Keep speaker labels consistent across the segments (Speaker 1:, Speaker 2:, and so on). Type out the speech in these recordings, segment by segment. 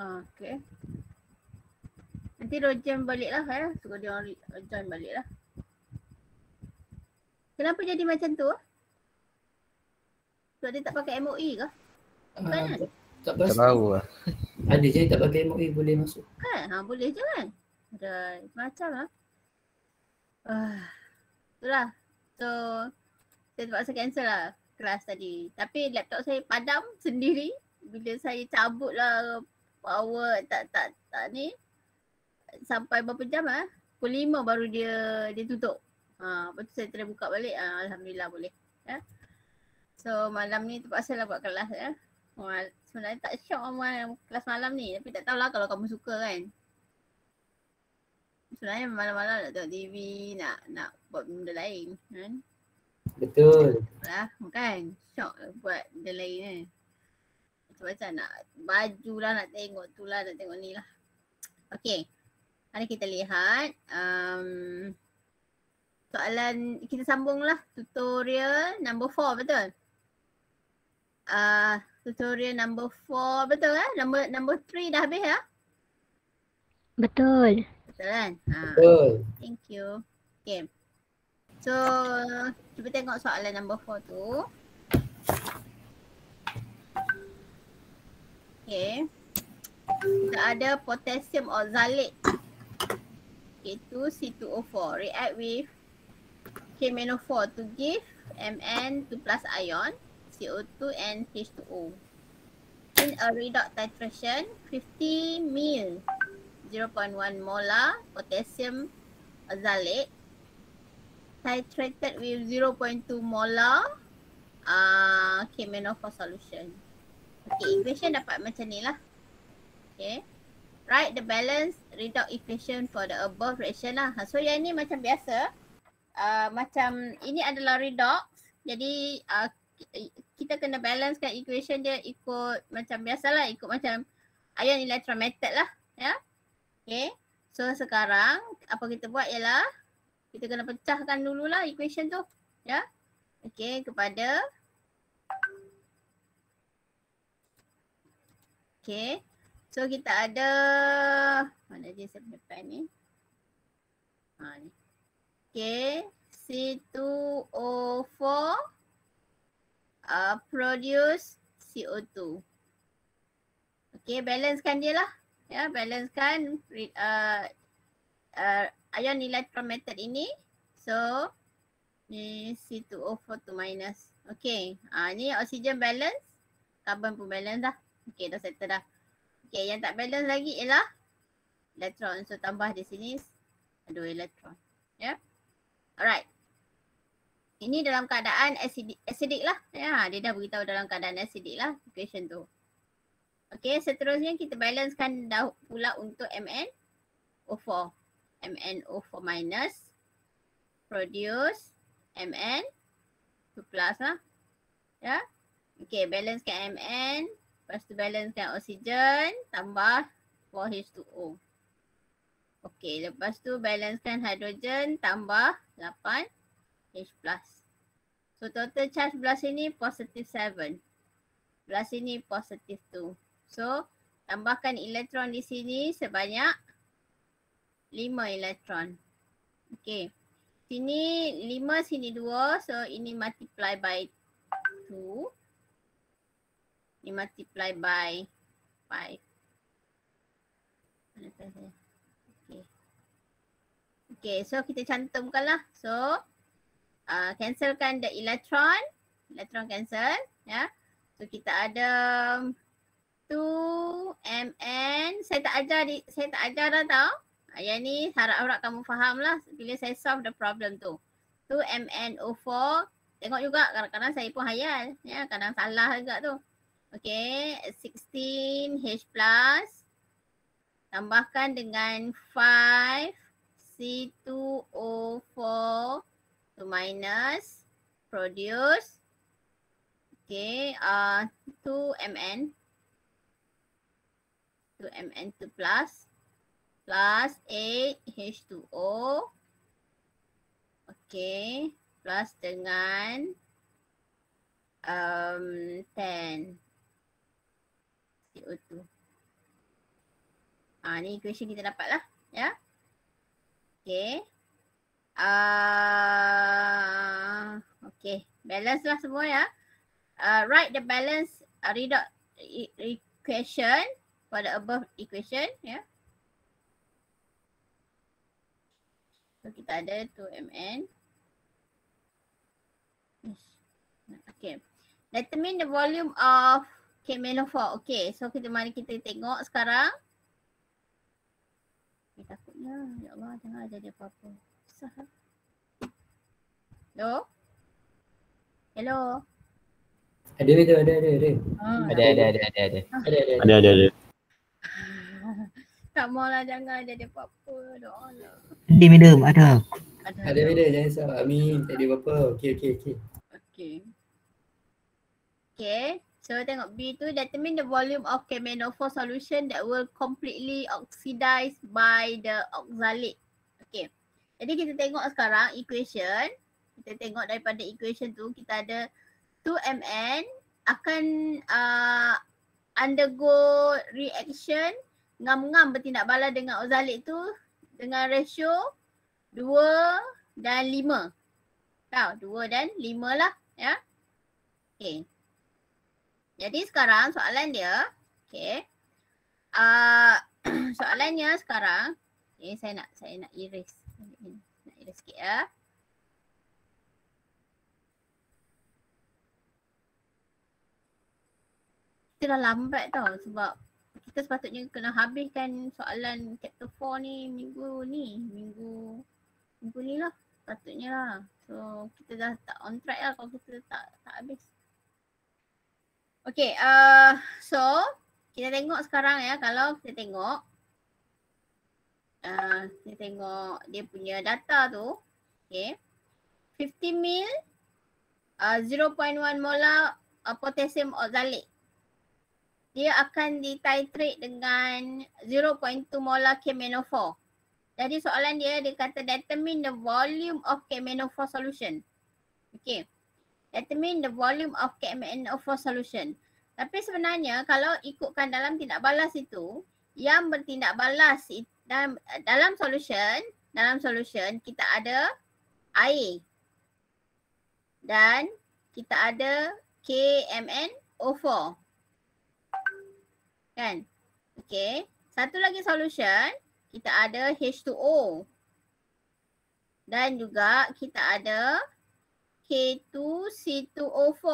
Speaker 1: Ah, okay. Nanti Rojan balik lah ya. Suruh dia join balik lah. Kenapa jadi macam tu? Sebab dia tak pakai MOE ke?
Speaker 2: Ah,
Speaker 1: Kan?
Speaker 2: tak, tak
Speaker 3: tahu lah.
Speaker 2: Ada je tak pakai MOE boleh masuk.
Speaker 1: Kan? Ha, boleh je kan? Ada macam lah. Ah, itulah. So, saya terpaksa cancel lah kelas tadi. Tapi laptop saya padam sendiri bila saya cabut lah power tak tak tak ni sampai berapa jam ah? Pukul 5 baru dia dia tutup. Ha, lepas tu saya try buka balik. Ha, Alhamdulillah boleh. Ya. So malam ni terpaksa lah buat kelas ya. Wah, sebenarnya tak syok amal kelas malam ni tapi tak tahulah kalau kamu suka kan. Sebenarnya malam-malam nak tengok TV, nak nak buat benda lain kan.
Speaker 2: Betul.
Speaker 1: Lah, kan? Syok lah buat benda lain kan. Macam-macam nak baju lah, nak tengok tu lah, nak tengok ni lah. Okay. Mari kita lihat. Um, soalan, kita sambung lah tutorial number 4 betul? Uh, tutorial number 4 betul kan? Number number 3 dah habis ya?
Speaker 4: Betul.
Speaker 1: Betul kan? Ha.
Speaker 2: Betul.
Speaker 1: Thank you. Okay. So, cuba tengok soalan number 4 tu. Okay. Kita ada potassium oxalate. Iaitu C2O4. React with KMNO4 to give Mn2 plus ion CO2 and H2O. In a redox titration, 50 ml 0.1 molar potassium oxalate titrated with 0.2 molar uh, KMNO4 solution. Okay, equation dapat macam ni lah. Okay. Write the balance redox equation for the above reaction lah. Ha, So yang ni macam biasa. Uh, macam ini adalah redox. Jadi uh, ki- kita kena balancekan equation dia ikut macam biasalah. Ikut macam ion electron method lah. Ya. Okay. So sekarang apa kita buat ialah kita kena pecahkan dululah equation tu. Ya. Okay kepada Okay. So kita ada mana je saya pen ni. Ha ni. Okay. C2O4 uh, produce CO2. Okay, balancekan dia lah. Ya, balancekan uh, uh, ion electron method ini. So, ni C2O4 tu minus. Okay, uh, ni oxygen balance. Carbon pun balance dah. Okay, dah settle dah. Okay, yang tak balance lagi ialah elektron. So, tambah di sini dua elektron. Ya. Yeah? Alright. Ini dalam keadaan acidic, acidic lah. Ya, dia dah beritahu dalam keadaan acidic lah equation tu. Okay, seterusnya kita balancekan dah pula untuk MnO4. MnO4 minus produce Mn 2 plus lah. Ya. Okay, balancekan Mn. Lepas tu balancekan oksigen tambah 4H2O. Okay, lepas tu balancekan hidrogen tambah 8 H plus. So total charge belah sini positif 7. Belah sini positif 2. So tambahkan elektron di sini sebanyak 5 elektron. Okay. Sini 5, sini 2. So ini multiply by 2. Ini multiply by 5. Mana pen saya? Okay. Okay, so kita cantumkan lah. So, uh, cancelkan the electron. Electron cancel. Ya. So, kita ada 2 Mn. Saya tak ajar di, saya tak ajar dah tau. Uh, yang ni harap-harap kamu faham lah bila saya solve the problem tu. 2 MnO4. Tengok juga kadang-kadang saya pun hayal. Ya, kadang salah juga tu. Okay, 16 H plus. Tambahkan dengan 5 C2O4 to minus produce. Okay uh 2 Mn 2 Mn2 plus. Plus 8 H2O okay plus dengan um 10 CO2 Ah ni equation kita dapat lah. Ya. Okay. Uh, okay. Balance lah semua ya. Uh, write the balance uh, redox e- equation for the above equation. Ya. So kita ada 2mn. Okay. Determine the volume of K manifold. Okay. So kita mari kita tengok sekarang. Okay, takutnya. Ya Allah jangan ada dia apa-apa. Susah. lah. Hello? Hello?
Speaker 2: Ada ada ada ada ada.
Speaker 1: Ah,
Speaker 3: Ada ada ada ada ada.
Speaker 2: Ada ada.
Speaker 4: Ada ada ada.
Speaker 1: tak maulah jangan ada dia apa-apa. Doa lah.
Speaker 4: Ada madam, ada.
Speaker 1: Ada.
Speaker 2: Ada ada jangan risau. Amin. Tak ada apa-apa. Okey okey okey.
Speaker 1: Okay. Okay. So tengok B tu determine the volume of KMNO4 solution that will completely oxidize by the oxalate. Okay. Jadi kita tengok sekarang equation. Kita tengok daripada equation tu kita ada 2Mn akan uh, undergo reaction ngam-ngam bertindak balas dengan oxalate tu dengan ratio 2 dan 5. Tahu 2 dan 5 lah ya. Okay. Jadi sekarang soalan dia, okay. Uh, soalannya sekarang, okay, saya nak saya nak erase. Nak erase sikit ya. Kita dah lambat tau sebab kita sepatutnya kena habiskan soalan chapter 4 ni minggu ni. Minggu minggu ni lah sepatutnya lah. So kita dah tak on track lah kalau kita tak tak habis. Okay, uh, so kita tengok sekarang ya kalau kita tengok uh, kita tengok dia punya data tu okay 50 mil uh, 0.1 molar uh, potassium oxalate dia akan dititrate dengan 0.2 molar KMNO4 jadi soalan dia dia kata determine the volume of KMNO4 solution. Okay determine the volume of KMNO4 solution. Tapi sebenarnya kalau ikutkan dalam tindak balas itu, yang bertindak balas dalam, dalam solution, dalam solution kita ada air dan kita ada KMNO4. Kan? Okay. Satu lagi solution, kita ada H2O. Dan juga kita ada K2C2O4.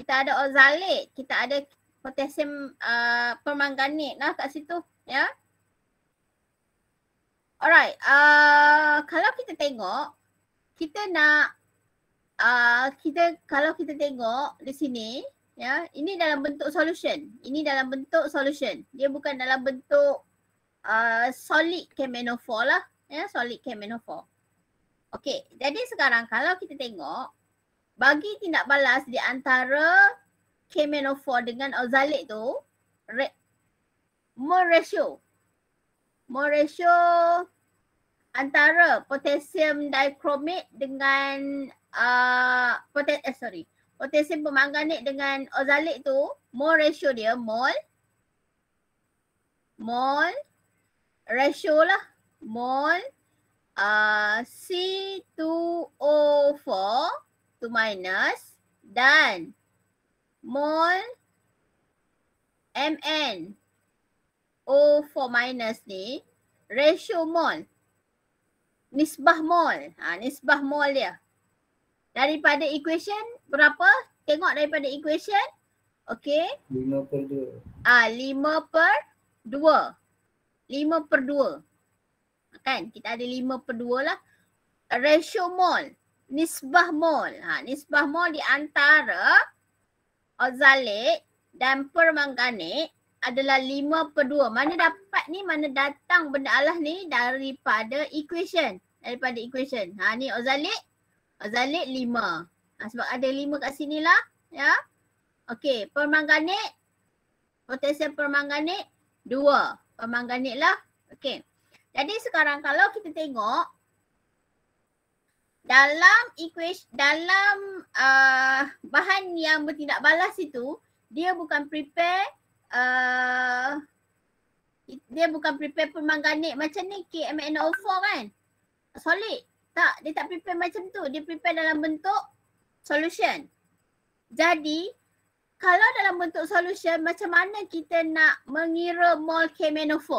Speaker 1: Kita ada oxalate, kita ada potassium uh, permanganate lah kat situ, ya. Alright, uh, kalau kita tengok, kita nak uh, kita kalau kita tengok di sini, ya, ini dalam bentuk solution. Ini dalam bentuk solution. Dia bukan dalam bentuk uh, solid KMNO4 lah, ya, solid KMNO4. Okey, jadi sekarang kalau kita tengok bagi tindak balas di antara KMNO4 dengan oxalate tu re- mole ratio. Mole ratio antara potassium dichromate dengan uh, potas eh sorry potassium permanganate dengan oxalate tu mole ratio dia mole mole ratio lah mole uh, C2O4 tu minus dan mol Mn O4 minus ni ratio mol nisbah mol. Ha nisbah mol dia. Daripada equation berapa? Tengok daripada equation. Okey.
Speaker 2: 5 per 2.
Speaker 1: ah 5 per 2 5 per 2 kan kita ada 5 per 2 lah ratio mol nisbah mol ha nisbah mol di antara oxalate dan permanganate adalah 5 per 2. Mana dapat ni, mana datang benda Allah ni daripada equation. Daripada equation. Ha ni oxalate, oxalate 5. Ha, sebab ada 5 kat sini lah. Ya. Okey, permanganate, potassium permanganate 2. Permanganate lah. Okey. Jadi sekarang kalau kita tengok dalam equation dalam uh, bahan yang bertindak balas itu dia bukan prepare uh, Dia bukan prepare permanganate macam ni KMNO4 kan. Solid. Tak, dia tak prepare macam tu. Dia prepare dalam bentuk solution. Jadi, kalau dalam bentuk solution, macam mana kita nak mengira mol KMNO4?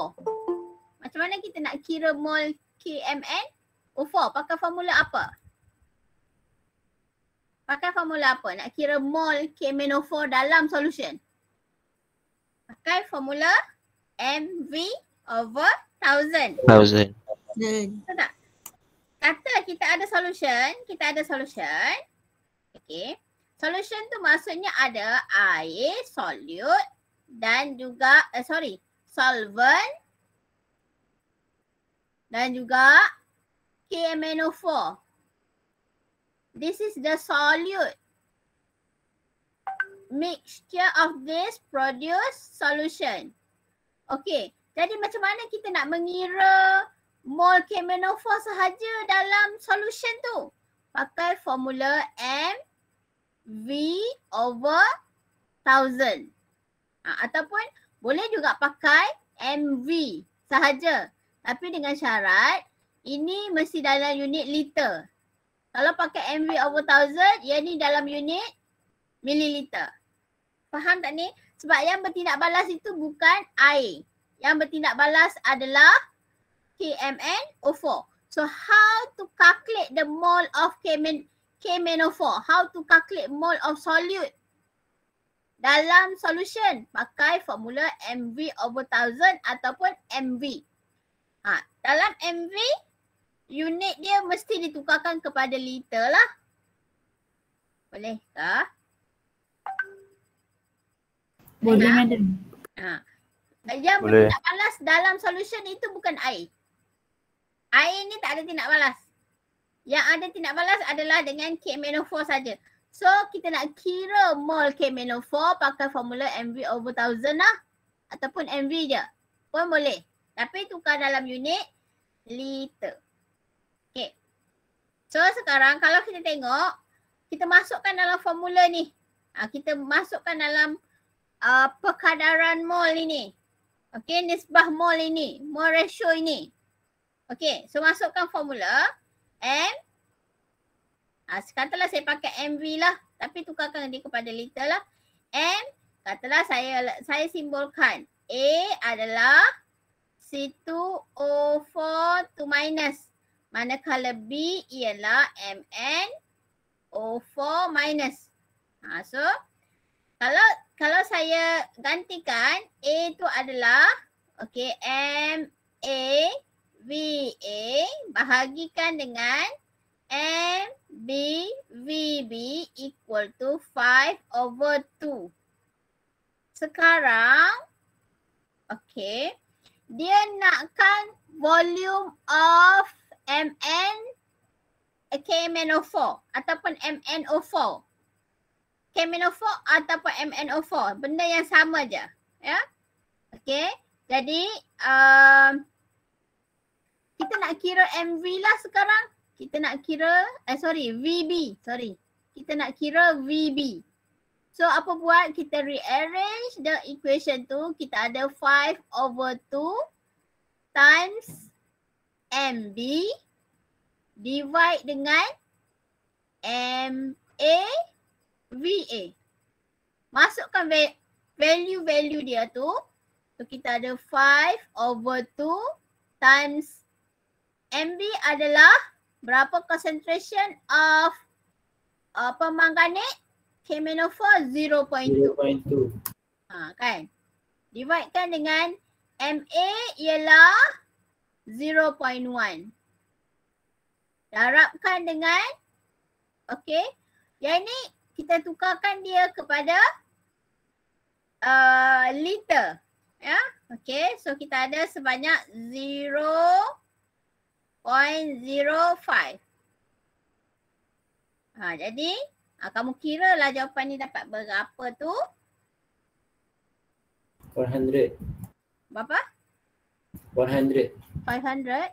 Speaker 1: Macam mana kita nak kira mol KMNO4? Pakai formula apa? Pakai formula apa? Nak kira mol KMNO4 dalam solution. Pakai formula MV over 1000.
Speaker 3: Thousand.
Speaker 1: Betul tak? Kata kita ada solution, kita ada solution. Okay. Solution tu maksudnya ada air, solute dan juga, eh, sorry, solvent dan juga KMNO4. This is the solute. Mixture of this produce solution. Okay, jadi macam mana kita nak mengira mol KMNO4 sahaja dalam solution tu? Pakai formula M V over thousand. Ha, ataupun boleh juga pakai MV sahaja. Tapi dengan syarat ini mesti dalam unit liter. Kalau pakai MV over thousand, ia ni dalam unit mililiter. Faham tak ni? Sebab yang bertindak balas itu bukan air. Yang bertindak balas adalah KMNO4. So how to calculate the mole of KMN, KMNO4? How to calculate mole of solute? Dalam solution, pakai formula MV over 1000 ataupun MV. Dalam MV, unit dia mesti ditukarkan kepada liter lah. Bolehkah?
Speaker 4: Boleh
Speaker 1: Nak?
Speaker 4: madam.
Speaker 1: Ha. Yang
Speaker 3: Boleh.
Speaker 1: bertindak balas dalam solution itu bukan air. Air ni tak ada tindak balas. Yang ada tindak balas adalah dengan KMNO4 saja. So kita nak kira mol KMNO4 pakai formula MV over 1000 lah. Ataupun MV je. Pun boleh. Tapi tukar dalam unit liter. Okay. So sekarang kalau kita tengok, kita masukkan dalam formula ni. Ha, kita masukkan dalam uh, perkadaran mol ini. Okay, nisbah mol ini, mol ratio ini. Okay, so masukkan formula M. Ah, katalah saya pakai MV lah, tapi tukarkan dia kepada liter lah. M, katalah saya saya simbolkan A adalah C2O4 to minus. Manakala B ialah MN O4 minus. Ha, so kalau kalau saya gantikan A tu adalah okay M A V A bahagikan dengan M B V B equal to 5 over 2. Sekarang okay dia nakkan volume of MN KMNO4 ataupun MNO4. KMNO4 ataupun MNO4. Benda yang sama je. Ya. Okay. Jadi um, kita nak kira MV lah sekarang. Kita nak kira, eh sorry VB. Sorry. Kita nak kira VB. So apa buat? Kita rearrange the equation tu. Kita ada 5 over 2 times MB divide dengan MA VA. Masukkan va- value-value dia tu. So kita ada 5 over 2 times MB adalah berapa concentration of uh, permanganate? KMNO4 0.2.
Speaker 2: 0.2.
Speaker 1: Ha, kan? Dividekan dengan MA ialah 0.1. Darabkan dengan okay. Yang ni kita tukarkan dia kepada uh, liter. Ya. Okay. So kita ada sebanyak 0.05. Ha, jadi ha, kamu kira lah jawapan ni dapat berapa tu?
Speaker 2: 100.
Speaker 1: Berapa?
Speaker 2: 100.
Speaker 1: 500?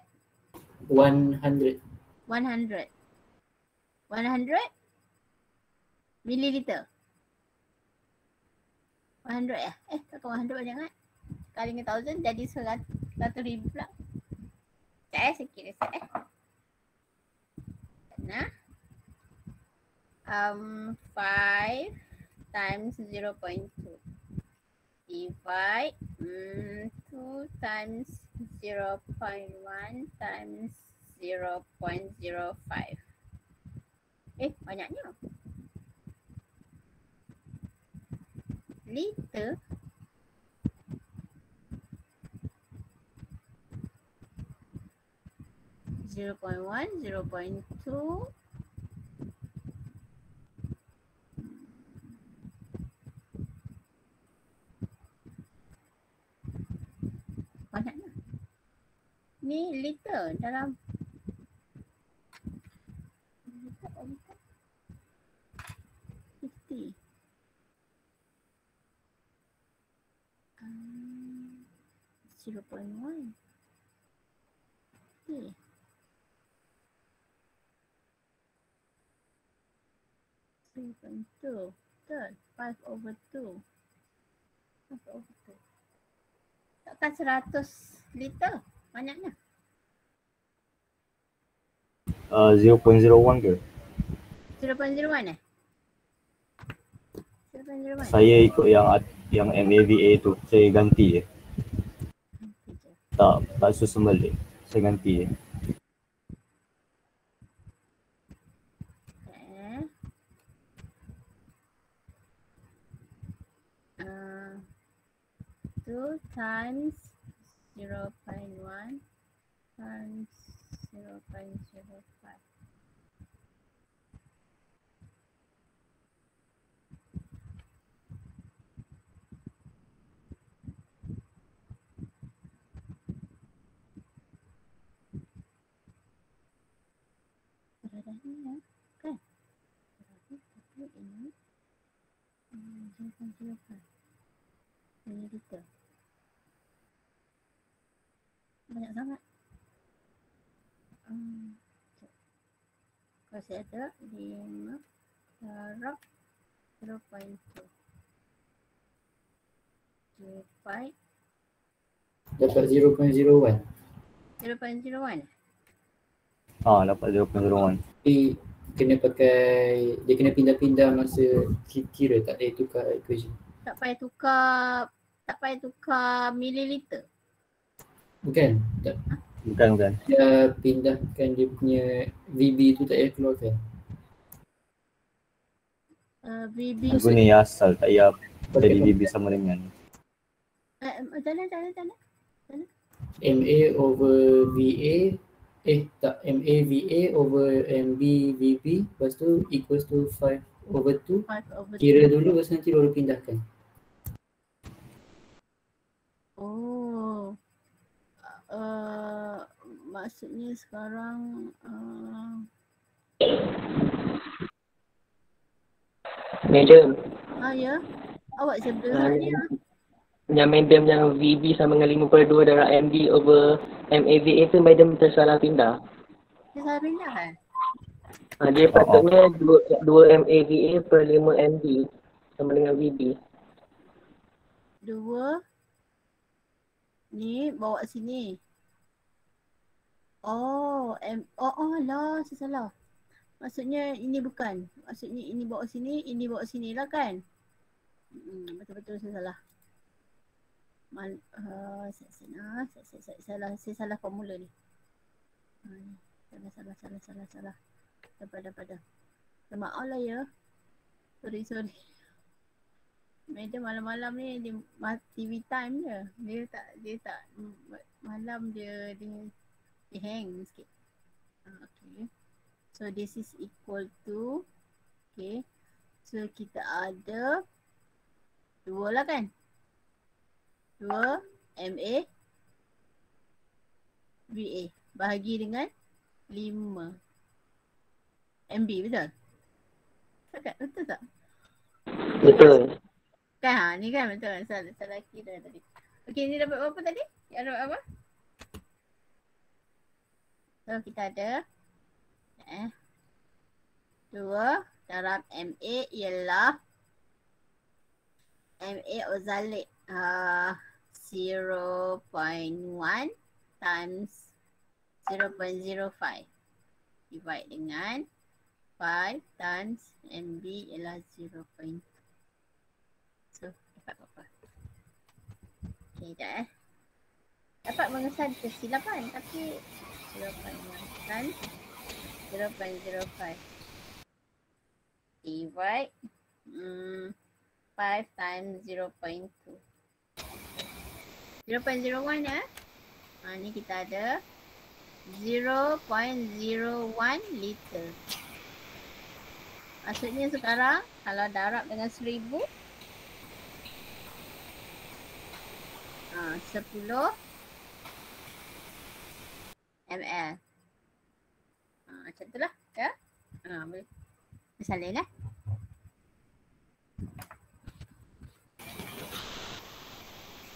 Speaker 2: 100.
Speaker 1: 100. 100 mililiter. 100 ya? Eh, tak tahu 100 banyak kan? kali dengan thousand jadi seratus seratus ribu pula. Sekejap eh, saya kira set eh. Nah. Um, 5 times 0.2 divide mm, 2 times 0.1 times 0.05 eh banyaknya. Liter. Zero point one, zero point two, banyaknya. Ni liter dalam. 50. Um, 0.1. Okay. Three point two. Third. Five over two. Five over two. Takkan seratus liter? Banyaknya.
Speaker 3: Uh, 0.01 ke?
Speaker 1: 0.01 eh? 0.01.
Speaker 3: Saya ikut yang yang MAVA tu. Saya ganti je. Tak, tak susun balik. Saya ganti je.
Speaker 1: Uh, two times zero point one times zero point zero five. Berada ni ya, kan? Berada tapi ini hmm, zero point zero five. Ini liter. Banyak sangat. Hmm. Kalau saya ada lima darab 0.2 divide
Speaker 2: Dapat 0.01.
Speaker 1: 0.01
Speaker 3: Ah, dapat 0.01.
Speaker 2: Tapi kena pakai, dia kena pindah-pindah masa ki- kira tak boleh tukar equation.
Speaker 1: tak payah tukar tak payah tukar mililiter
Speaker 2: Bukan, tak,
Speaker 3: Bukan, bukan.
Speaker 2: dia pindahkan dia punya VB tu tak payah keluarkan.
Speaker 1: uh, VB
Speaker 3: Guna yang asal, tak payah
Speaker 2: Pakai
Speaker 3: jadi BB sama dengan.
Speaker 1: uh, jalan jalan jalan.
Speaker 2: MA over VA eh tak MA VA over MB VB lepas tu equals to 5 over 2
Speaker 1: 5 over
Speaker 2: kira dulu lepas nanti baru pindahkan
Speaker 1: Oh. Uh, maksudnya sekarang uh,
Speaker 4: Madam,
Speaker 1: ah ya. Awak sebelah
Speaker 4: Ah,
Speaker 1: dia.
Speaker 4: yang madam yang VB sama dengan 52 darab MB over MAVA tu madam tersalah pindah.
Speaker 1: Dia salah pindah kan?
Speaker 4: Ha, dia patutnya 2, 2 MAVA per 5 MB sama dengan VB.
Speaker 1: Dua. Ni bawa sini. Oh, M oh, oh lah, saya salah. Maksudnya ini bukan. Maksudnya ini bawa sini, ini bawa sini lah kan? Hmm, betul-betul saya salah. Mal, uh, saya, saya, saya, saya, saya, salah, saya salah formula ni. Ha, ni. Salah, salah, salah, salah, salah. Dapat, dapat. Minta Maaf lah ya. Sorry, sorry. Madam malam-malam ni dia TV time je. Dia tak dia tak malam dia dia, dia hang sikit. Uh, okay. So this is equal to okay. So kita ada dua lah kan? Dua MA VA bahagi dengan lima MB betul? Tak betul tak?
Speaker 4: Betul.
Speaker 1: Kan ha, ni kan betul salah salah kira tadi. Okey ni dapat berapa tadi? Yang dapat apa? So kita ada eh dua darab MA ialah MA ozalik uh, 0.1 times 0.05 divide dengan 5 times MB ialah 0.2 so dapat berapa okay sekejap eh dapat mengesan kesilapan tapi 0.1 times 0.05 divide mm, 5 times 0.2 0.01 ya ha, ni kita ada 0.01 liter. Maksudnya sekarang kalau darab dengan 1000 ha, 10 ml ha, macam tu lah ya ha, boleh Misalnya lah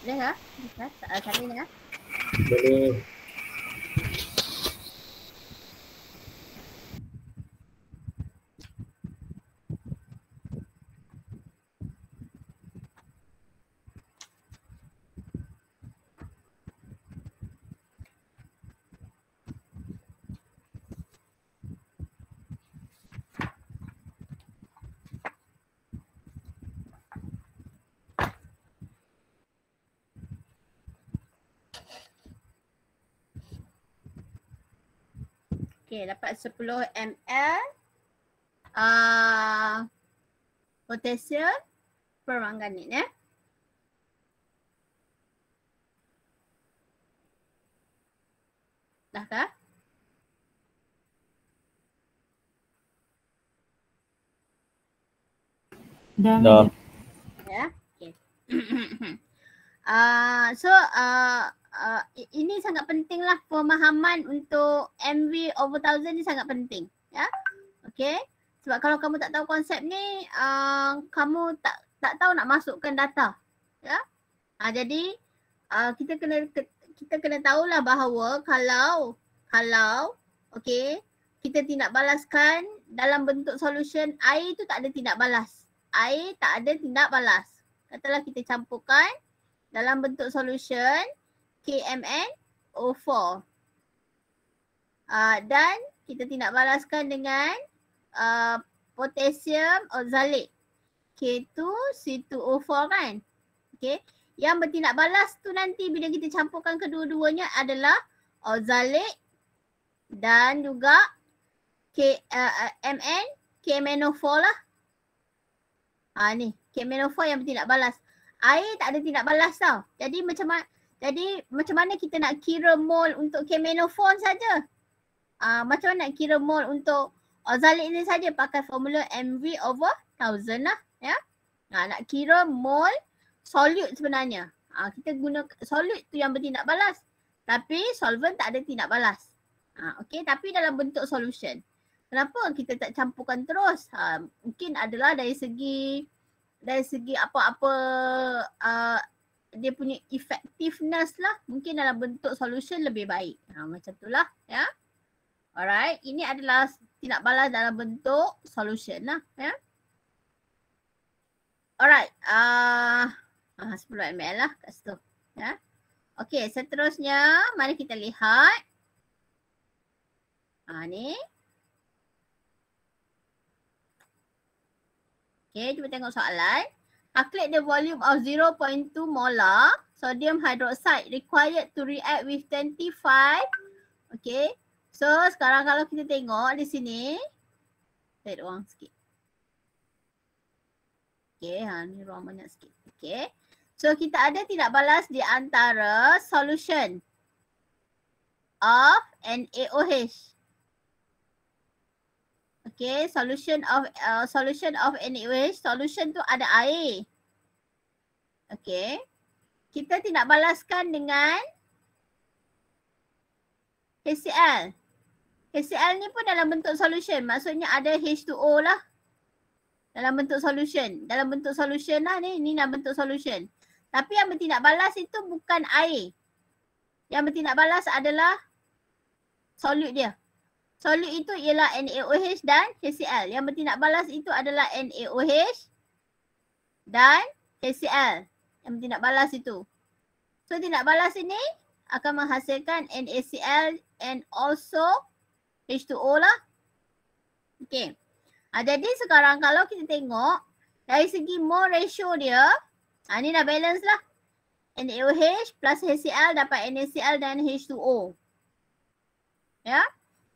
Speaker 1: Boleh tak? Boleh? Salin lah
Speaker 2: Boleh.
Speaker 1: Okay, dapat 10 ml uh, potassium ya. Dah kah?
Speaker 5: Dah.
Speaker 3: Dah.
Speaker 1: Ya. Okay. uh, so uh, uh, ini sangat penting lah pemahaman untuk MV over thousand ni sangat penting. Ya. Okay. Sebab kalau kamu tak tahu konsep ni, uh, kamu tak tak tahu nak masukkan data. Ya. Uh, jadi uh, kita kena ke- kita kena tahulah bahawa kalau kalau okay kita tindak balaskan dalam bentuk solution air tu tak ada tindak balas. Air tak ada tindak balas. Katalah kita campurkan dalam bentuk solution KMnO4. Uh, dan kita tindak balaskan dengan uh, potassium oxalate K2C2O4 kan. Okay. Yang bertindak balas tu nanti bila kita campurkan kedua-duanya adalah oxalate dan juga K, uh, MN KMnO4 lah. Ha ni, KMnO4 yang bertindak balas. Air tak ada tindak balas tau. Jadi macam mana jadi macam mana kita nak kira mol untuk KMnO4 saja? Ah uh, macam mana nak kira mol untuk oxalate ni saja pakai formula MV over 1000 lah ya. Ha, nak kira mol solute sebenarnya. Ha, kita guna solute tu yang bertindak balas. Tapi solvent tak ada tindak balas. Ha, okay, tapi dalam bentuk solution. Kenapa kita tak campurkan terus? Ha, mungkin adalah dari segi dari segi apa-apa uh, dia punya effectiveness lah. Mungkin dalam bentuk solution lebih baik. Ha, macam tu lah ya. Alright, ini adalah tindak balas dalam bentuk solution lah ya. Alright, uh, uh, 10 ml lah kat situ ya. Okay, seterusnya mari kita lihat. Ha, ni. Okay, cuba tengok soalan. Calculate the volume of 0.2 molar sodium hydroxide required to react with 25. Okay. So sekarang kalau kita tengok di sini. Saya ruang sikit. Okay, ha, ni ruang banyak sikit. Okay. So kita ada tidak balas di antara solution of NaOH. Okay, solution of uh, solution of NaOH, solution tu ada air. Okay. Kita tidak balaskan dengan HCl. HCl ni pun dalam bentuk solution. Maksudnya ada H2O lah. Dalam bentuk solution. Dalam bentuk solution lah ni. Ni dalam bentuk solution. Tapi yang bertindak balas itu bukan air. Yang bertindak balas adalah solute dia. Solute itu ialah NaOH dan HCl. Yang bertindak balas itu adalah NaOH dan HCl. Yang bertindak balas itu. So tindak balas ini akan menghasilkan NaCl and also H2O lah. Okay. Ha, jadi sekarang kalau kita tengok dari segi mole ratio dia, ha, ni dah balance lah. NaOH plus HCl dapat NaCl dan H2O. Ya.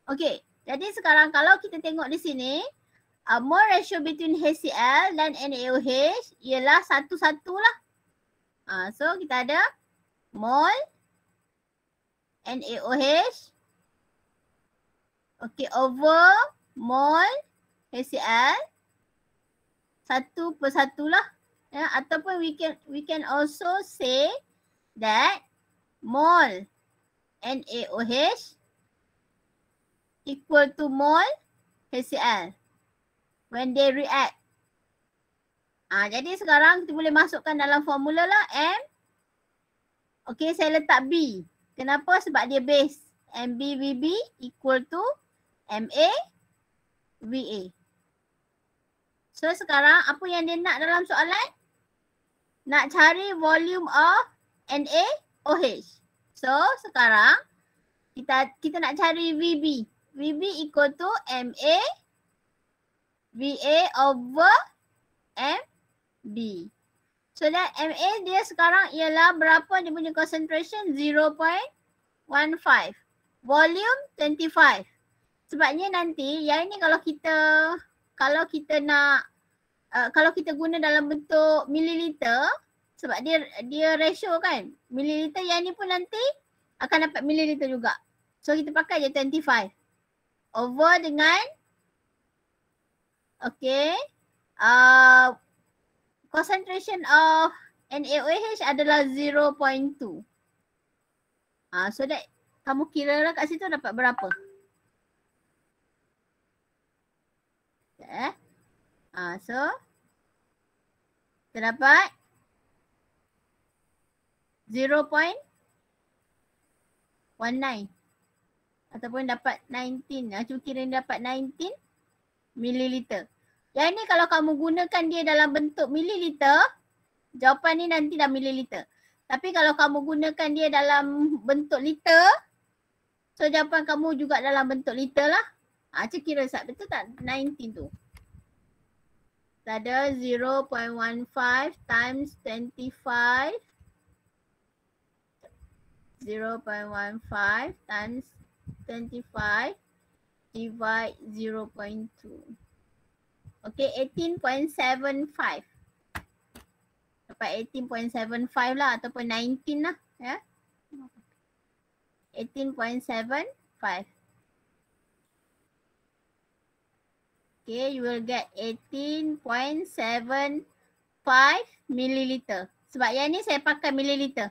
Speaker 1: Okay. Jadi sekarang kalau kita tengok di sini, uh, mole ratio between HCl dan NaOH ialah satu-satu lah. Uh, so kita ada mol NaOH okay over mol HCl satu per satu lah ya ataupun we can we can also say that mol NaOH equal to mol HCl when they react Ah, jadi sekarang kita boleh masukkan dalam formula lah M. Okay, saya letak B. Kenapa? Sebab dia base. MBVB equal to MA VA. So sekarang apa yang dia nak dalam soalan? Nak cari volume of NaOH. So sekarang kita kita nak cari VB. VB equal to MA VA over M B. So that MA dia sekarang ialah berapa dia punya concentration? 0.15. Volume 25. Sebabnya nanti yang ini kalau kita kalau kita nak uh, kalau kita guna dalam bentuk mililiter sebab dia dia ratio kan mililiter yang ni pun nanti akan dapat mililiter juga. So kita pakai je 25. Over dengan okay uh, concentration of NaOH adalah 0.2. Ah, so that kamu kira lah kat situ dapat berapa? Eh? Ah, so kita dapat 0.19 ataupun dapat 19. Ah, cuba kira dapat 19 mililiter. Yang ni kalau kamu gunakan dia dalam bentuk mililiter, jawapan ni nanti dah mililiter. Tapi kalau kamu gunakan dia dalam bentuk liter, so jawapan kamu juga dalam bentuk liter lah. Ha, cik kira sat betul tak 19 tu? Tak ada 0.15 times 25. 0.15 times 25 divide 0.2. Okay, 18.75. Dapat 18.75 lah ataupun 19 lah. Ya. 18.75. Okay, you will get 18.75 milliliter. Sebab yang ni saya pakai milliliter.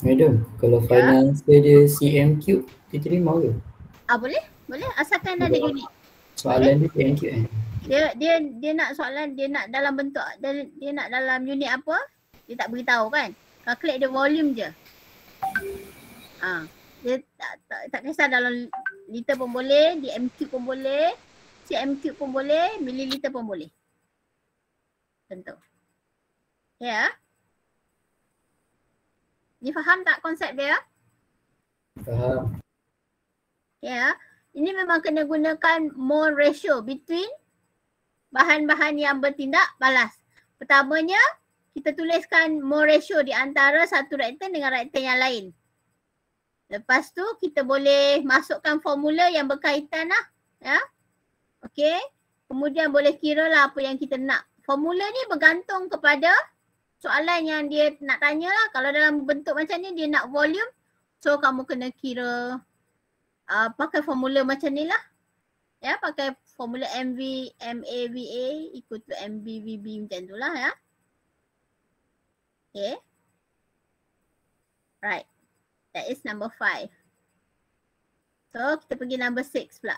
Speaker 2: Madam, kalau
Speaker 1: Ya.
Speaker 2: finance dia, dia CM cube, kita terima ke?
Speaker 1: Ah boleh? Boleh. Asalkan ada
Speaker 2: Boleh.
Speaker 1: unit.
Speaker 2: Soalan dia CM cube kan?
Speaker 1: Dia dia dia nak soalan dia nak dalam bentuk dia, dia nak dalam unit apa? Dia tak beritahu kan? Calculate the volume je. Ah, dia tak tak, tak kisah dalam liter pun boleh, DM cube pun boleh, CM cube pun boleh, mililiter pun boleh. Tentu. Ya. Ni faham tak konsep dia?
Speaker 2: Faham.
Speaker 1: Ya. Ini memang kena gunakan mole ratio between bahan-bahan yang bertindak balas. Pertamanya, kita tuliskan mole ratio di antara satu reaktan dengan reaktan yang lain. Lepas tu kita boleh masukkan formula yang berkaitan lah. Ya. Okey. Kemudian boleh kira lah apa yang kita nak. Formula ni bergantung kepada soalan yang dia nak tanya lah. Kalau dalam bentuk macam ni dia nak volume. So kamu kena kira uh, pakai formula macam ni lah. Ya, pakai formula MV, MAVA ikut to MBVB macam tu lah ya. Okay. Right. That is number five. So kita pergi number six pula.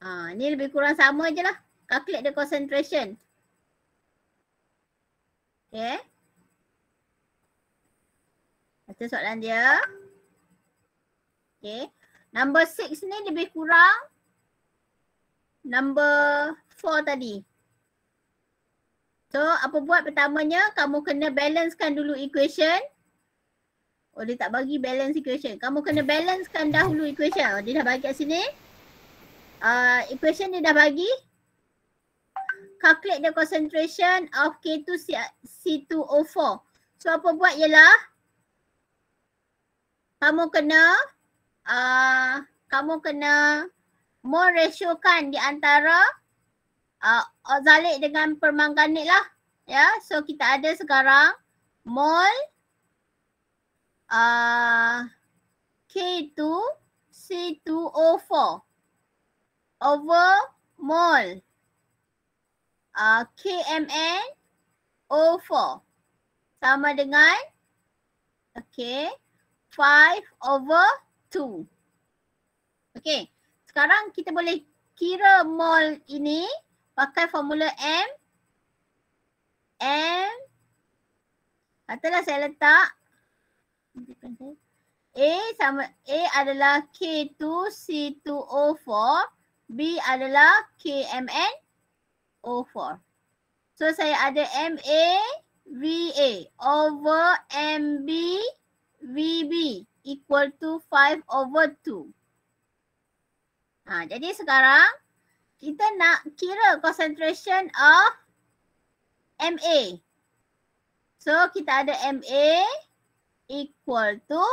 Speaker 1: Ah, ni lebih kurang sama je lah. Calculate the concentration. Okay. Baca soalan dia. Okay. Number six ni lebih kurang number 4 tadi. So apa buat pertamanya kamu kena balancekan dulu equation. Oh dia tak bagi balance equation. Kamu kena balancekan dahulu equation. Oh, dia dah bagi kat sini. Uh, equation dia dah bagi. Calculate the concentration of K2 C2O4. So apa buat ialah kamu kena uh, kamu kena mole ratio kan di antara uh, oxalate dengan permanganate lah. Ya, so kita ada sekarang mol uh, K2 C2O4 over mol uh, KMN O4 sama dengan okay 5 over 2. Okay, sekarang kita boleh kira mol ini pakai formula M. M. Katalah saya letak. A sama A adalah K2C2O4. B adalah KMN O4. So saya ada MA VA over MB VB equal to 5 over 2. Ha, jadi sekarang kita nak kira concentration of MA. So kita ada MA equal to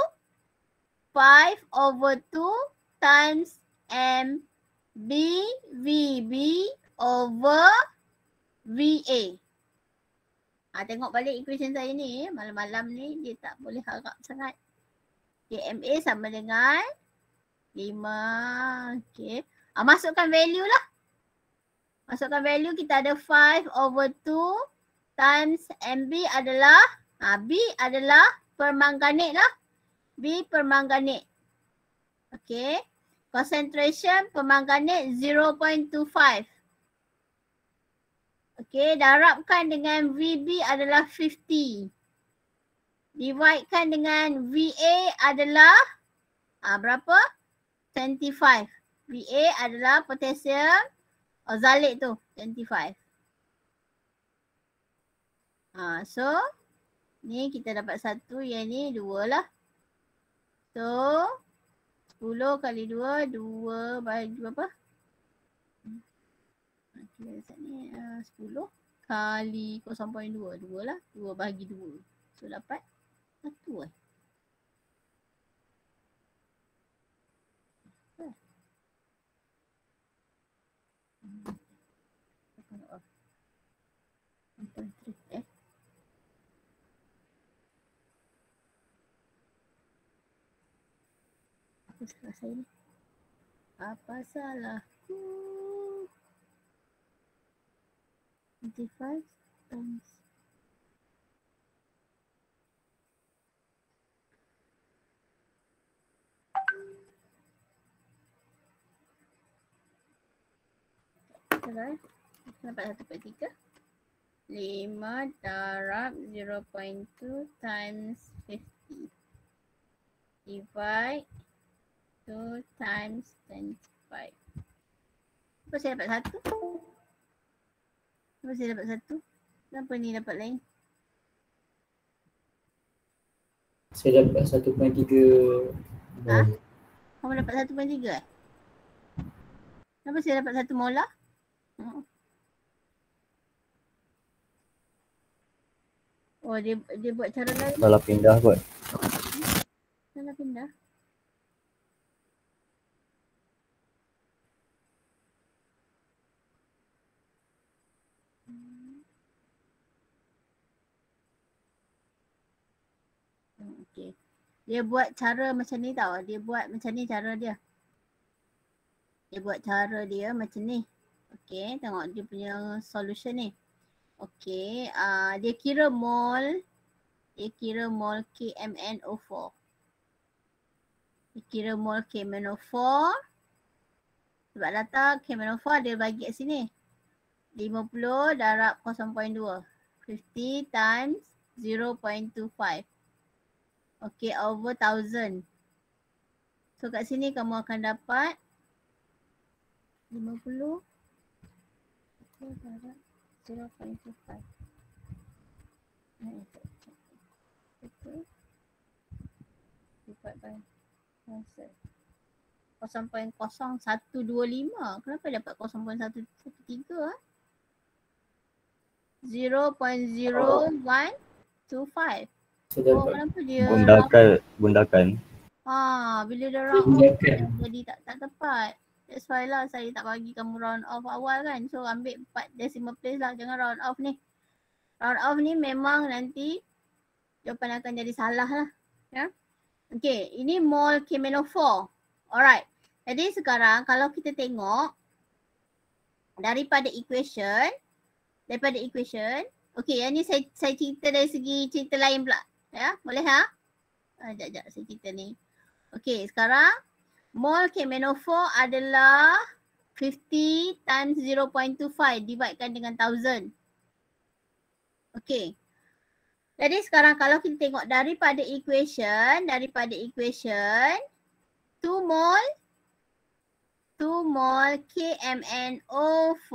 Speaker 1: 5 over 2 times MB VB over VA. Ha, tengok balik equation saya ni. Malam-malam ni dia tak boleh harap sangat. Okay, MA sama dengan Lima. Okay. Ah, masukkan value lah. Masukkan value kita ada 5 over 2 times MB adalah ah, B adalah permanganate lah. B permanganate. Okay. Concentration permanganate 0.25. Okay. Darabkan dengan VB adalah 50. Dividekan dengan VA adalah ah, berapa? 25. VA adalah potassium oxalate tu 25. Ha, so ni kita dapat satu yang ni dua lah. So 10 kali 2, 2 bagi apa? Ha, kita letak ni uh, 10 kali 0.2. 2 lah. 2 bagi 2. So dapat satu lah. Eh. Eh. Apa salah saya ni? Apa salahku? 25 times Salah eh? Dapat satu per tiga. Lima darab 0.2 times 50. Divide 2 times 25. Kenapa saya dapat satu? Kenapa saya dapat satu? Kenapa ni dapat lain?
Speaker 2: Saya dapat 1.3
Speaker 1: Ha? Kamu dapat 1.3 eh? Kenapa saya dapat satu molar? Oh dia dia buat cara lain.
Speaker 3: Salah pindah kot.
Speaker 1: Salah pindah. Hmm, okay. Dia buat cara macam ni tau. Dia buat macam ni cara dia. Dia buat cara dia macam ni. Okay, tengok dia punya solution ni. Okay, uh, dia kira mol. Dia kira mol KMNO4. Dia kira mol KMNO4. Sebab data KMNO4 dia bagi kat sini. 50 darab 0.2. 50 times 0.25. Okay, over 1000. So kat sini kamu akan dapat 50 Satu darab 0.25. Nah, itu. Itu. Divide by answer. 0.0125. Kenapa dapat 0.113 ah? 0.0125.
Speaker 2: So
Speaker 1: Oh,
Speaker 2: dapat
Speaker 1: kenapa dia
Speaker 3: Bundakan, bundakan.
Speaker 1: Ha, bila dia round
Speaker 2: bundakan.
Speaker 1: jadi tak tak tepat. That's why lah saya tak bagi kamu round off awal kan. So ambil 4 decimal place lah. Jangan round off ni. Round off ni memang nanti jawapan akan jadi salah lah. Ya. Okay, ini mol K-4. Alright. Jadi sekarang kalau kita tengok daripada equation, daripada equation, okay yang ni saya, saya cerita dari segi cerita lain pula. Ya, boleh ha? Ah, Sekejap, sekejap saya cerita ni. Okay, sekarang mol K-4 adalah 50 times 0.25 dividekan dengan 1000. Okay. Jadi sekarang kalau kita tengok daripada equation, daripada equation 2 mol 2 mol KMNO4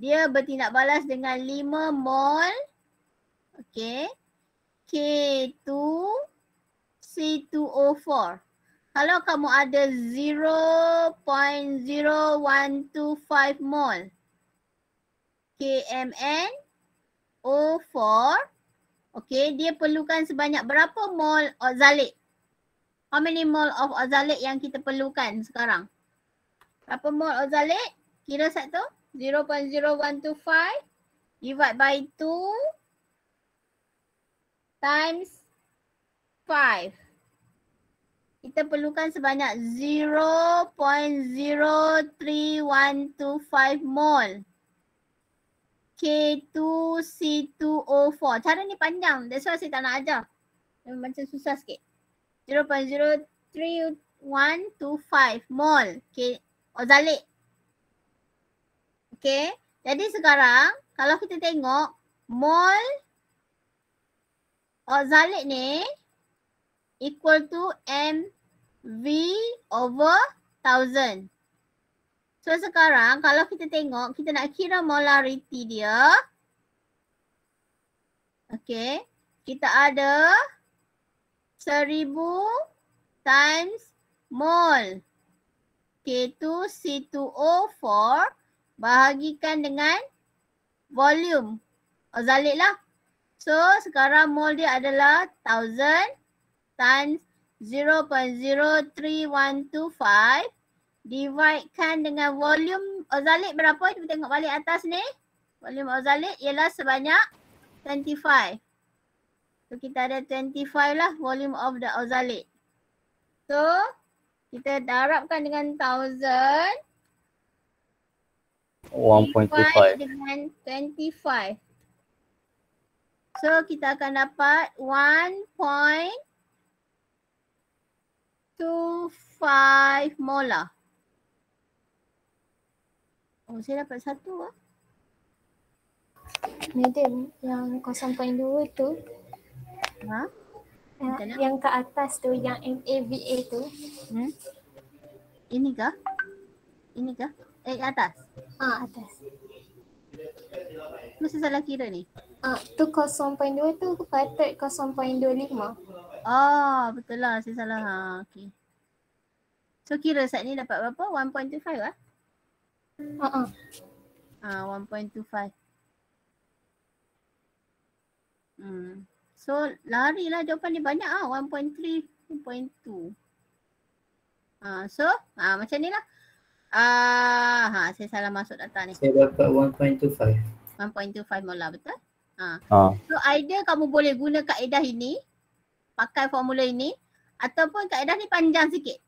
Speaker 1: dia bertindak balas dengan 5 mol okay K2 C2O4. Kalau kamu ada 0.0125 mol KMN O4 okay dia perlukan sebanyak berapa mol oxalate? How many mol of oxalate yang kita perlukan sekarang? Berapa mol oxalate? Kira satu 0.0125 divide by 2 times 5. Kita perlukan sebanyak 0.03125 mol. K2C2O4. Cara ni panjang. That's why saya tak nak ajar. Macam susah sikit. 0.03125 mol. K oxalate. Okay. Jadi sekarang kalau kita tengok mol oxalate ni equal to MV over 1000. So sekarang kalau kita tengok kita nak kira molarity dia. Okay. Kita ada 1000 times mol K2C2O4 bahagikan dengan volume oxalate lah. So sekarang mol dia adalah 1000 times 0.03125 dividekan dengan volume oxalate berapa? Kita tengok balik atas ni. Volume oxalate ialah sebanyak 25. So kita ada 25 lah volume of the oxalate. So kita darabkan dengan 1000 divide
Speaker 3: 1.25.
Speaker 1: dengan 25. So kita akan dapat 1.25 molar. Oh saya dapat satu ah.
Speaker 5: Madam, yang 0.2 tu,
Speaker 1: Ha? mana?
Speaker 5: yang ke atas tu, yang MAVA tu,
Speaker 1: Hmm? Ini kah? Ini kah? Eh atas.
Speaker 5: ah atas.
Speaker 1: Mesti salah kira ni.
Speaker 5: Ah, tu 0.2 tu patut 0.25.
Speaker 1: Oh betul lah saya salah. Ha, okay. So kira set ni dapat berapa? 1.25 lah?
Speaker 5: Ah, ah.
Speaker 1: Ah, 1.25. Hmm. So lari lah jawapan ni banyak ah 1.3, 1.2. Ah, so ah macam ni lah. Ah, ha saya salah masuk data ni.
Speaker 2: Saya dapat 1.25.
Speaker 1: 1.25 molar betul?
Speaker 3: Ha.
Speaker 1: So either kamu boleh guna kaedah ini, pakai formula ini ataupun kaedah ni panjang sikit.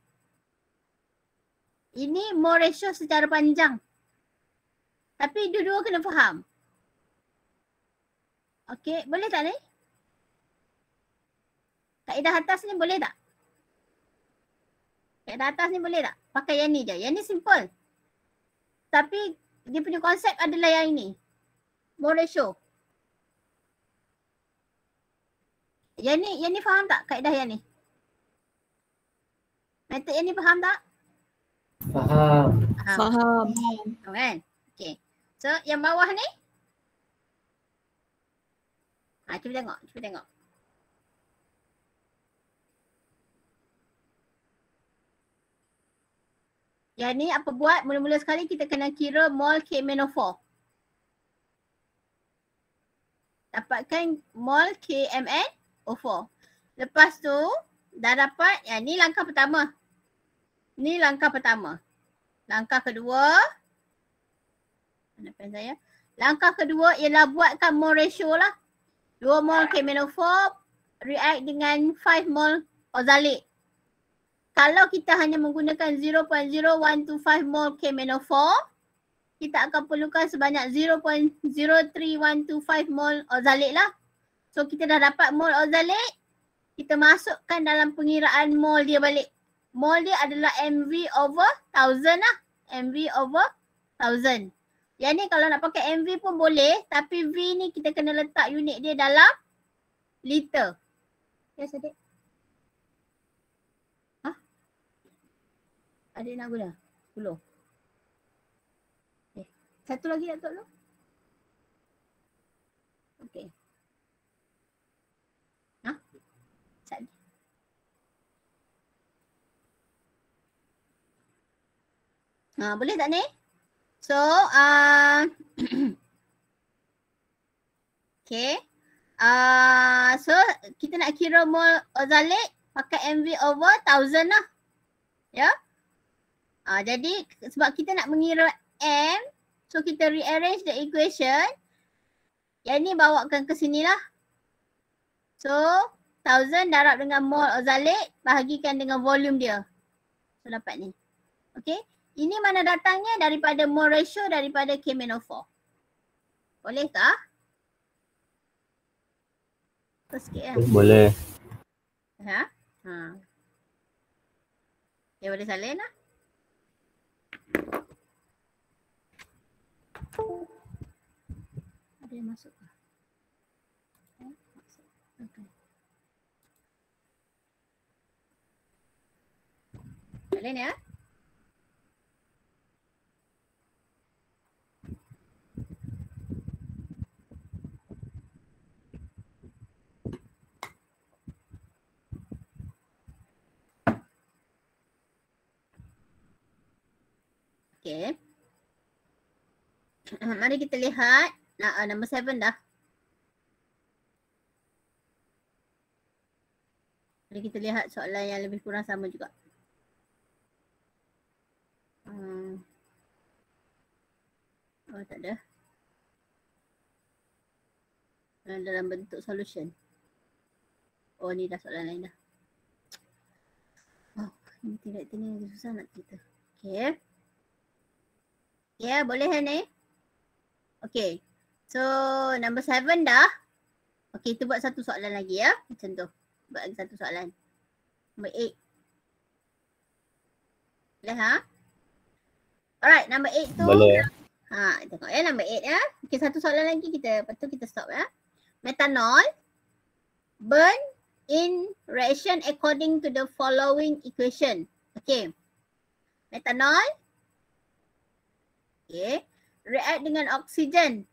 Speaker 1: Ini more ratio secara panjang. Tapi dua-dua kena faham. Okey, boleh tak ni? Kaedah atas ni boleh tak? Kaedah atas ni boleh tak? Pakai yang ni je. Yang ni simple. Tapi dia punya konsep adalah yang ini. More ratio. Yang ni, yang ni faham tak kaedah yang ni? Metod yang ni faham tak?
Speaker 2: Faham.
Speaker 1: Faham.
Speaker 6: Faham.
Speaker 1: Faham kan? Okay. So yang bawah ni. Ha, cuba tengok, cuba tengok. Yang ni apa buat? Mula-mula sekali kita kena kira mol K-4. Dapatkan mol KMNO4. Lepas tu dah dapat, yang ni langkah pertama. Ni langkah pertama. Langkah kedua. Mana pen saya? Langkah kedua ialah buatkan mol ratio lah. 2 mol KMNO4 react dengan 5 mol oxalate kalau kita hanya menggunakan 0.0125 mol KMNO4, kita akan perlukan sebanyak 0.03125 mol oxalate lah. So kita dah dapat mol oxalate, kita masukkan dalam pengiraan mol dia balik. Mol dia adalah MV over 1000 lah. MV over 1000. Yang ni kalau nak pakai MV pun boleh tapi V ni kita kena letak unit dia dalam liter. Yes adik. Adik nak guna? 10. Okay. Satu lagi Datuk Lu? Okay. Ha? Satu. Ha, boleh tak ni? So, uh, okay. Uh, so, kita nak kira mol oxalate pakai MV over 1000 lah. Ya? Yeah? Ha, jadi sebab kita nak mengira M, so kita rearrange the equation. Yang ni bawakan ke sini lah. So, 1000 darab dengan mol oxalate, bahagikan dengan volume dia. So, dapat ni. Okay. Ini mana datangnya daripada mol ratio daripada KMNO4. Bolehkah? Terus sikit kan?
Speaker 3: Boleh.
Speaker 1: Ha? Ha. Ya boleh salin lah. Ada yang masuk ke? Eh, masuk. Okay. Boleh ni ya? Okay. Mari kita lihat nah, uh, number seven dah. Mari kita lihat soalan yang lebih kurang sama juga. Hmm. Oh tak ada. Dalam bentuk solution. Oh ni dah soalan lain dah. Oh ini tidak ini susah nak cerita. Okay. Ya, yeah, boleh kan ni? Okay. So, number seven dah. Okay, kita buat satu soalan lagi ya. Macam tu. Buat lagi satu soalan. Number eight. Boleh ha? Alright, number eight tu.
Speaker 3: Boleh.
Speaker 1: Ha, tengok ya number eight ya. Okay, satu soalan lagi kita. Lepas tu kita stop ya. Methanol burn in reaction according to the following equation. Okay. Methanol Okay. React dengan oksigen.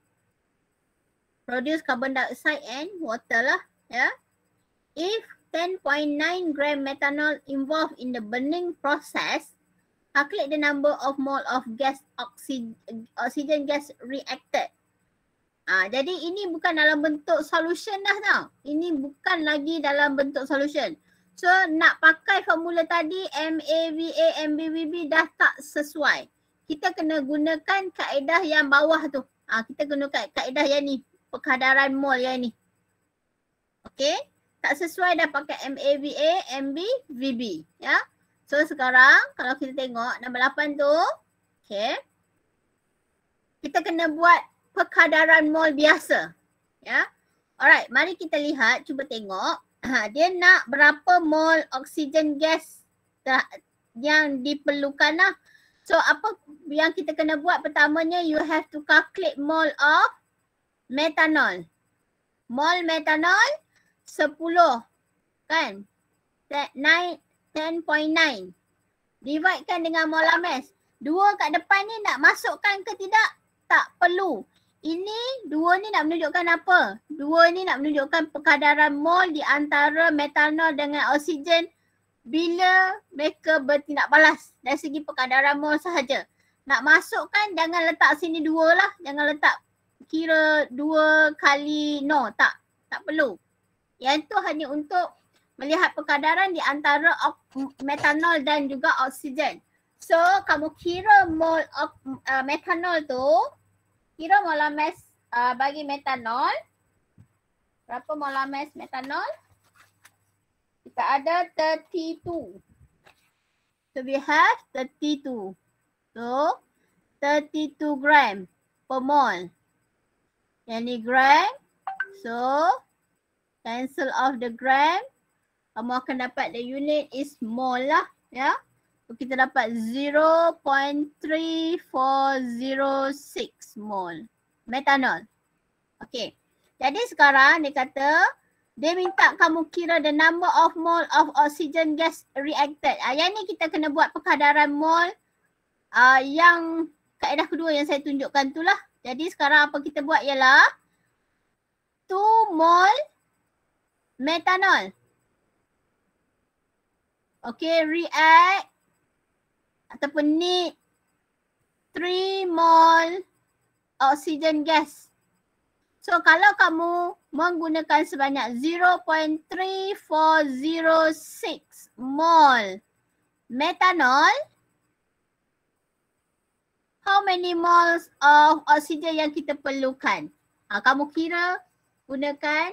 Speaker 1: Produce carbon dioxide and water lah. Ya. If 10.9 gram methanol involved in the burning process, calculate the number of mole of gas oxygen, oxygen gas reacted. Ah, jadi ini bukan dalam bentuk solution dah tau. Ini bukan lagi dalam bentuk solution. So nak pakai formula tadi MAVA, MBVB dah tak sesuai kita kena gunakan kaedah yang bawah tu. Ha, kita guna kaedah yang ni. Perkadaran mol yang ni. Okay. Tak sesuai dah pakai MAVA, MB, VB. Ya. So sekarang kalau kita tengok nombor 8 tu. Okay. Kita kena buat perkadaran mol biasa. Ya. Alright. Mari kita lihat. Cuba tengok. Ha, dia nak berapa mol oksigen gas yang diperlukan lah. So apa yang kita kena buat pertamanya you have to calculate mole of methanol. Mol methanol 10 kan? 10.9 Dividekan dengan molar mass. Dua kat depan ni nak masukkan ke tidak? tak perlu. Ini dua ni nak menunjukkan apa? Dua ni nak menunjukkan perkadaran mol di antara metanol dengan oksigen bila mereka bertindak balas dari segi perkadaran mol sahaja. Nak masukkan jangan letak sini dua lah. Jangan letak kira dua kali no. Tak. Tak perlu. Yang tu hanya untuk melihat perkadaran di antara metanol dan juga oksigen. So kamu kira mol of, uh, metanol tu, kira molar mass uh, bagi metanol. Berapa molar mass metanol? Kita ada 32. So we have 32. So 32 gram per mole. Ni gram. So cancel off the gram. Kamu akan dapat the unit is mole lah. Ya. So, kita dapat 0.3406 mole metanol. Okay. Jadi sekarang dia kata dia minta kamu kira the number of mole of oxygen gas reacted. Ah, yang ni kita kena buat perkadaran mole uh, yang kaedah kedua yang saya tunjukkan tu lah. Jadi sekarang apa kita buat ialah 2 mole metanol. Okay, react ataupun need 3 mole oxygen gas. So kalau kamu menggunakan sebanyak 0.3406 mol metanol, how many moles of oxygen yang kita perlukan? Ha, kamu kira gunakan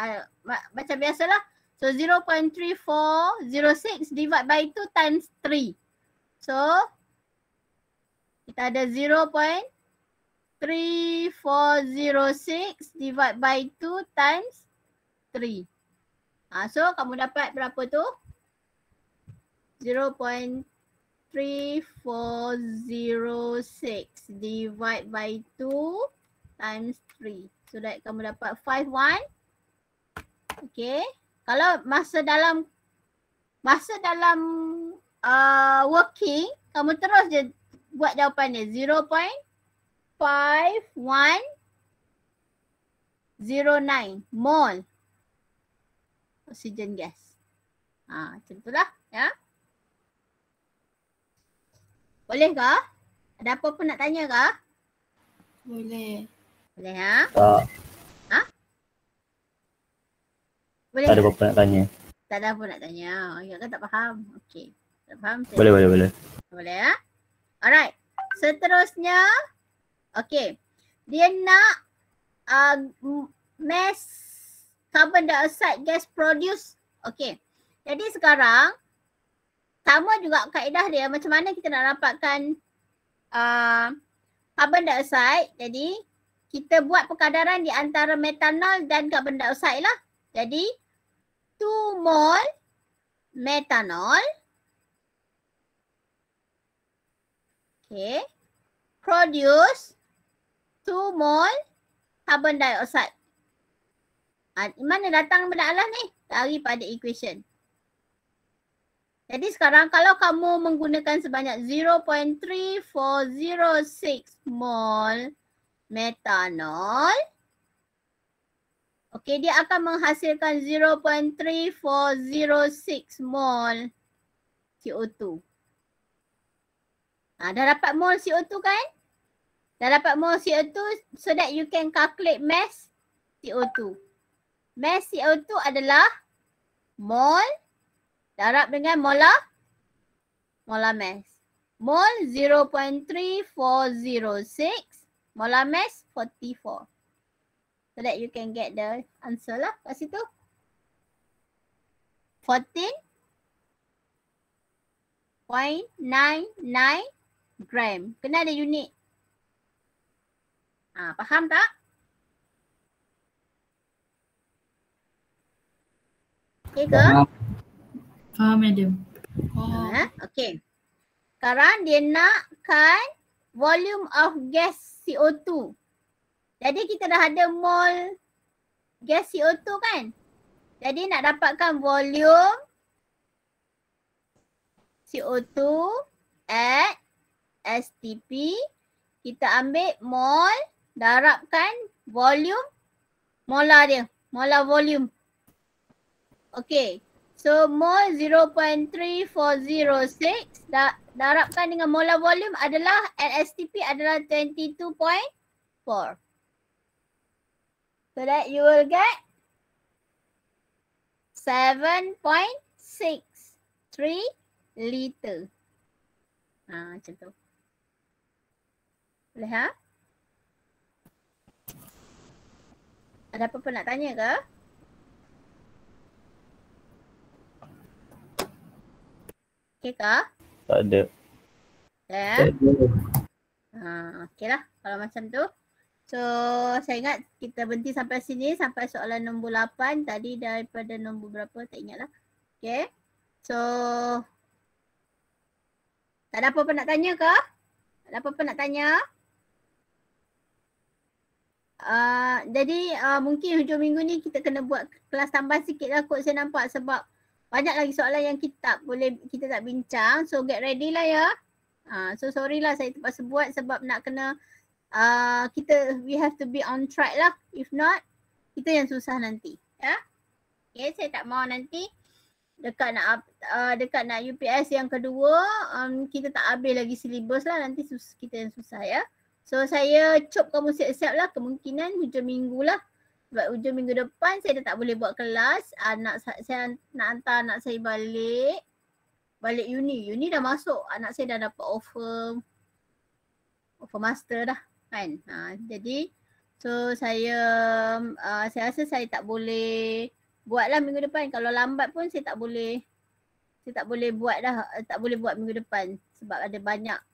Speaker 1: uh, macam biasalah. So 0.3406 divide by 2 times 3. So kita ada 0.3406 divide by 2 times 3. Ha, so kamu dapat berapa tu? 0.3406 divide by 2 times 3. So that kamu dapat 51. Okay. Kalau masa dalam masa dalam uh, working, kamu terus je buat jawapan dia 0.5109 mol oksigen gas. Ha, macam itulah ya. Boleh ke? Ada apa pun nak tanya ke?
Speaker 5: Boleh.
Speaker 1: Boleh ha?
Speaker 3: Tak,
Speaker 1: Boleh
Speaker 3: tak ada apa-apa nak tanya.
Speaker 1: Tak ada apa nak tanya. Ya kan tak faham. Okey. Tak faham? saya-
Speaker 3: Boleh, boleh, boleh.
Speaker 1: Boleh ya? Alright. Seterusnya. Okay. Dia nak uh, mass carbon dioxide gas produce. Okay. Jadi sekarang sama juga kaedah dia macam mana kita nak dapatkan uh, carbon dioxide. Jadi kita buat perkadaran di antara metanol dan carbon dioxide lah. Jadi 2 mol metanol Okay. Produce 2 mol carbon dioxide. Ha, mana datang benda Allah ni? Daripada equation. Jadi sekarang kalau kamu menggunakan sebanyak 0.3406 mol metanol. Okay, dia akan menghasilkan 0.3406 mol CO2. Ha, dah dapat mol CO2 kan? Dah dapat mol CO2 so that you can calculate mass CO2. Mass CO2 adalah mol darab dengan molar molar mass. Mol 0.3406, molar mass 44. So that you can get the answer lah kat situ. 14 0.99 gram. Kena ada unit. Ha, faham tak? Okay ke?
Speaker 6: Faham madam. Faham.
Speaker 1: Ha, okay. Sekarang dia nakkan volume of gas CO2. Jadi kita dah ada mol gas CO2 kan? Jadi nak dapatkan volume CO2 at STP kita ambil mol, darabkan volume, molar dia. Molar volume. Okay. So mol 0.3406 da- darabkan dengan molar volume adalah NSTP adalah 22.4. So that you will get 7.63 liter. Ha, macam tu. Boleh ha? Ada apa-apa nak tanya ke? Okay ke?
Speaker 3: Tak ada.
Speaker 1: Ya.
Speaker 2: Tak ada.
Speaker 1: Ha, okay lah kalau macam tu. So saya ingat kita berhenti sampai sini sampai soalan nombor 8 tadi daripada nombor berapa tak ingat lah. Okay. So tak ada apa-apa nak tanya ke? Tak ada apa-apa nak tanya? Uh, jadi uh, mungkin hujung minggu ni kita kena buat kelas tambah sikit lah kot saya nampak sebab banyak lagi soalan yang kita tak boleh kita tak bincang. So get ready lah ya. Uh, so sorry lah saya terpaksa buat sebab nak kena uh, kita we have to be on track lah. If not kita yang susah nanti. Ya. Okay saya tak mau nanti dekat nak uh, dekat nak UPS yang kedua um, kita tak habis lagi syllabus lah nanti sus- kita yang susah ya. So saya cop kamu siap-siap lah kemungkinan hujung minggu lah. Sebab hujung minggu depan saya dah tak boleh buat kelas. Anak sa- saya nak hantar anak saya balik. Balik uni. Uni dah masuk. Anak saya dah dapat offer. Offer master dah kan. Ha, jadi so saya uh, saya rasa saya tak boleh buat lah minggu depan. Kalau lambat pun saya tak boleh saya tak boleh buat dah. Tak boleh buat minggu depan. Sebab ada banyak